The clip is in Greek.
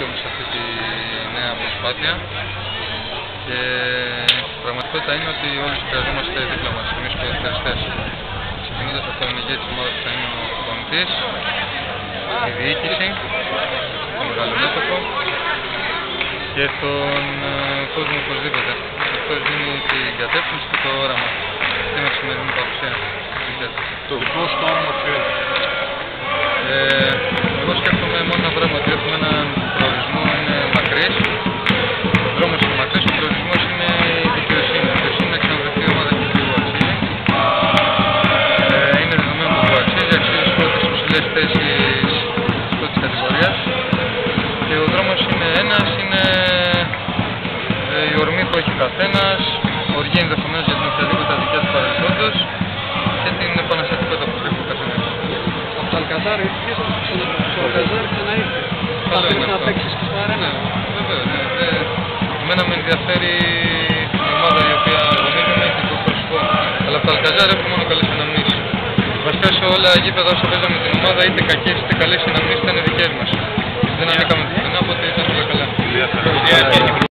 συμμετέχουμε σε αυτή τη νέα προσπάθεια και η πραγματικότητα είναι ότι όλοι χρειαζόμαστε δίπλα μας, εμείς οι ποδοσφαιριστές. Ξεκινώντας από τον ηγέτη της ομάδας που θα είναι ο προπονητής, τη διοίκηση, τον μεγάλο μέτωπο και τον ε, κόσμο οπωσδήποτε. Αυτό δίνει την κατεύθυνση και το όραμα στην σημερινή παρουσία. Το δικό σου όνομα πρώτες ψηλές θέσεις της πρώτης κατηγορίας. Και ο δρόμος είναι ένας, είναι ε, η ορμή που έχει ο καθένας, οργή ενδεχομένως για την οποιαδήποτε αδικία του παρελθόντος και την επαναστατικότητα που πρέπει ο καθένας. Από το Αλκαζάρ ήρθες, στο Αλκαζάρ ξαναήρθες. Θα Καλό θέλεις είναι να αυτό. παίξεις και στο Αρένα. Βέβαια, ναι. Ε, Εμένα με ενδιαφέρει η ομάδα η οποία αγωνίζομαι και το προσωπώ. Αλλά από το Αλκαζάρ έχω μόνο καλές αναμνήσεις. Βασικά σε όλα τα γήπεδα όσο παίζαμε την ομάδα, είτε κακέ είτε καλέ συναμνήσει ήταν δικέ μας. Δεν ανήκαμε